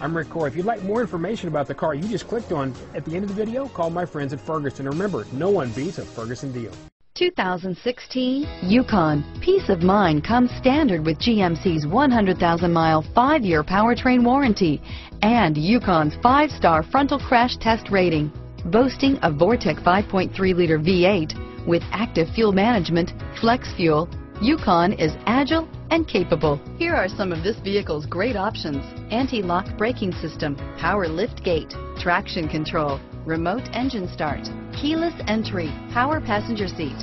I'm Rick Core. If you'd like more information about the car you just clicked on at the end of the video, call my friends at Ferguson. Remember, no one beats a Ferguson deal. 2016 Yukon. Peace of mind comes standard with GMC's 100,000-mile, five-year powertrain warranty and Yukon's five-star frontal crash test rating. Boasting a Vortec 5.3-liter V8 with active fuel management, flex fuel, Yukon is agile and capable. Here are some of this vehicle's great options. Anti-lock braking system, power lift gate, traction control, remote engine start, keyless entry, power passenger seat,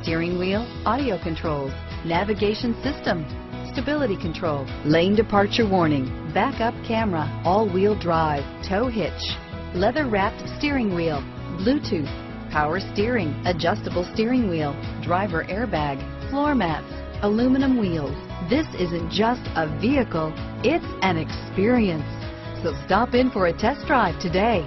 steering wheel, audio controls, navigation system, stability control, lane departure warning, backup camera, all-wheel drive, tow hitch, leather-wrapped steering wheel, Bluetooth, power steering, adjustable steering wheel, driver airbag, floor mats, aluminum wheels. This isn't just a vehicle, it's an experience. So stop in for a test drive today.